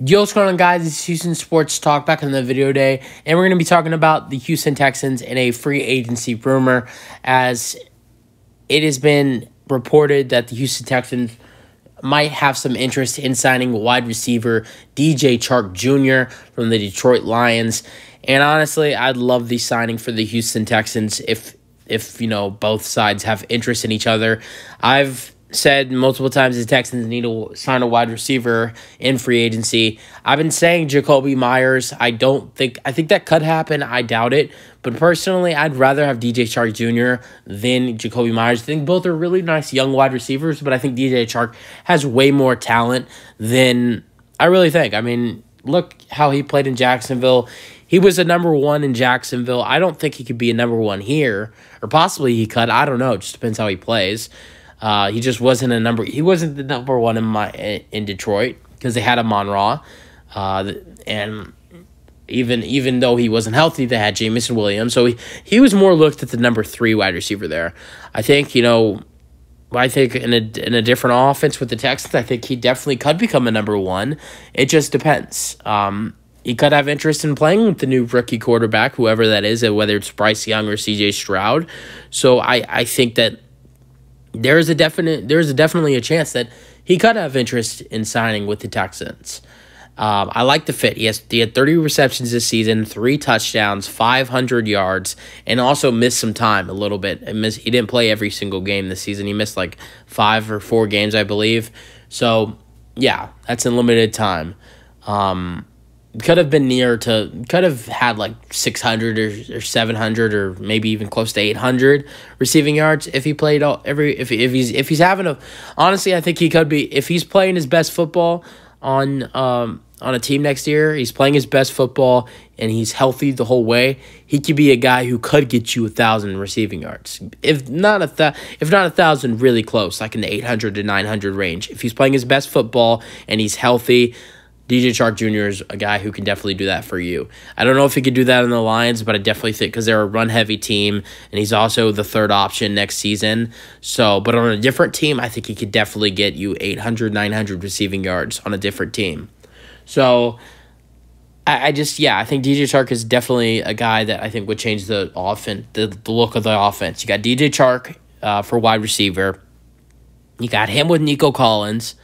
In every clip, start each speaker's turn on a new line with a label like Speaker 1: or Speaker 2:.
Speaker 1: Yo, what's going on, guys? It's Houston Sports Talk back in the video day, and we're going to be talking about the Houston Texans and a free agency rumor as it has been reported that the Houston Texans might have some interest in signing wide receiver DJ Chark Jr. from the Detroit Lions. And honestly, I'd love the signing for the Houston Texans if if you know both sides have interest in each other. I've said multiple times the Texans need to sign a wide receiver in free agency. I've been saying Jakobi Meyers. I don't think I think that could happen. I doubt it. But personally, I'd rather have DJ Chark Jr. than Jakobi Meyers. I think both are really nice young wide receivers, but I think DJ Chark has way more talent than I really think. I mean, look how he played in Jacksonville. He was a number one in Jacksonville. I don't think he could be a number one here, or possibly he could. I don't know. It just depends how he plays. Uh, he just wasn't a number. He wasn't the number one in my in Detroit because they had Amon-Ra, uh, and even even though he wasn't healthy, they had Jameson Williams. So he, he was more looked at the number three wide receiver there. I think you know. I think in a in a different offense with the Texans, I think he definitely could become a number one. It just depends. Um, he could have interest in playing with the new rookie quarterback, whoever that is, whether it's Bryce Young or C.J. Stroud. So I I think that there is a definite there is definitely a chance that he could have interest in signing with the Texans. Um, I like the fit. He has he had 30 receptions this season, three touchdowns, 500 yards, and also missed some time a little bit. He, he didn't play every single game this season. He missed like five or four games, I believe. So yeah, that's in limited time. Um, could have been near to could have had like 600 or, or 700 or maybe even close to 800 receiving yards if he played all every if, if he's if he's having a honestly I think he could be if he's playing his best football on um on a team next year he's playing his best football and he's healthy the whole way he could be a guy who could get you a thousand receiving yards. If not a th- if not a thousand really close like in the 800 to 900 range. If he's playing his best football and he's healthy DJ Chark Jr. is a guy who can definitely do that for you. I don't know if he could do that in the Lions, but I definitely think because they're a run heavy team and he's also the third option next season. So, but on a different team, I think he could definitely get you 800, 900 receiving yards on a different team. So, I, I just, yeah, I think DJ Chark is definitely a guy that I think would change the offense, the, the look of the offense. You got DJ Chark uh, for wide receiver, you got him with Nico Collins.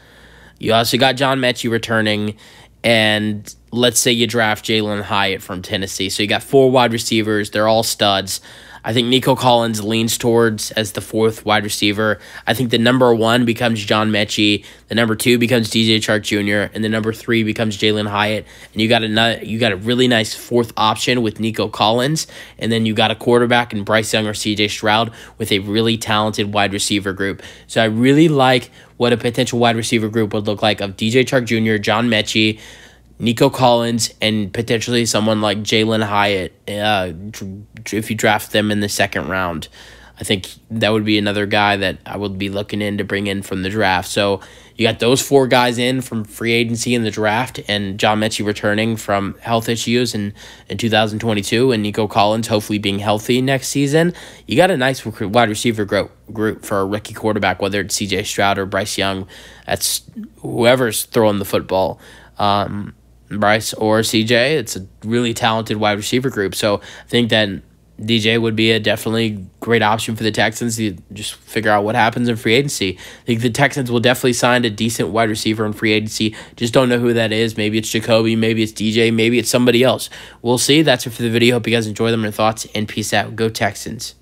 Speaker 1: You also got John Metchie returning, and let's say you draft Jalin Hyatt from Tennessee. So you got four wide receivers. They're all studs. I think Nico Collins leans towards as the fourth wide receiver. I think the number one becomes John Metchie. The number two becomes DJ Chark Jr. And the number three becomes Jalin Hyatt. And you got a you got a really nice fourth option with Nico Collins. And then you got a quarterback in Bryce Young or CJ Stroud with a really talented wide receiver group. So I really like what a potential wide receiver group would look like of DJ Chark Jr., John Metchie, Nico Collins, and potentially someone like Jalin Hyatt uh, if you draft them in the second round. I think that would be another guy that I would be looking in to bring in from the draft. So you got those four guys in from free agency in the draft, and John Metchie returning from health issues in, in 2022, and Nico Collins hopefully being healthy next season. You got a nice wide receiver group, group for a rookie quarterback, whether it's CJ Stroud or Bryce Young. That's whoever's throwing the football. Um, Bryce or CJ. It's a really talented wide receiver group. So I think that DJ would be a definitely great option for the Texans to just figure out what happens in free agency. I think the Texans will definitely sign a decent wide receiver in free agency. Just don't know who that is. Maybe it's Jakobi, maybe it's DJ, maybe it's somebody else. We'll see. That's it for the video. Hope you guys enjoy them and thoughts, and peace out. Go Texans.